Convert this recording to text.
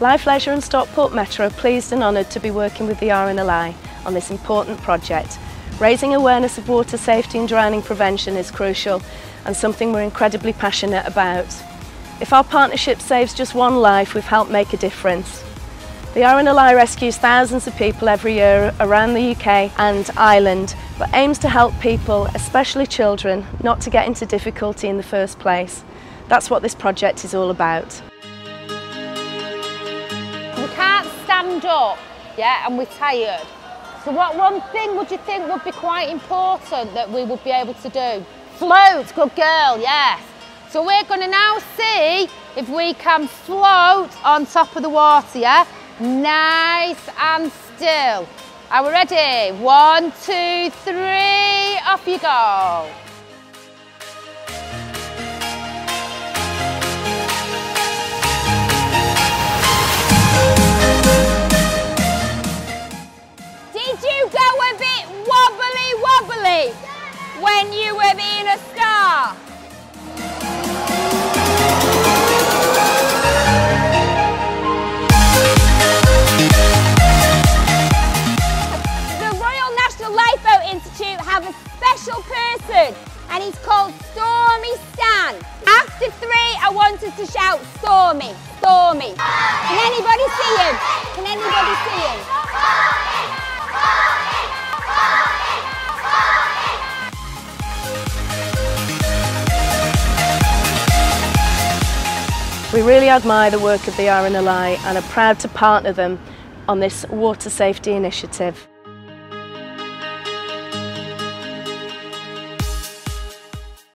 Life Leisure and Stockport Metro are pleased and honoured to be working with the RNLI on this important project. Raising awareness of water safety and drowning prevention is crucial and something we're incredibly passionate about. If our partnership saves just one life, we've helped make a difference. The RNLI rescues thousands of people every year around the UK and Ireland, but aims to help people, especially children, not to get into difficulty in the first place. That's what this project is all about. Up, yeah, and we're tired. So what one thing would you think would be quite important that we would be able to do? Float, good girl, yes. So we're to now see if we can float on top of the water, yeah? Nice and still. Are we ready? One, two, three, off you go. Did you go a bit wobbly wobbly when you were being a star? The Royal National Lifeboat Institute have a special person and he's called Stormy Stan. After three, I wanted to shout Stormy, Stormy. Can anybody see him? Can anybody see him? We really admire the work of the RNLI and are proud to partner them on this water safety initiative.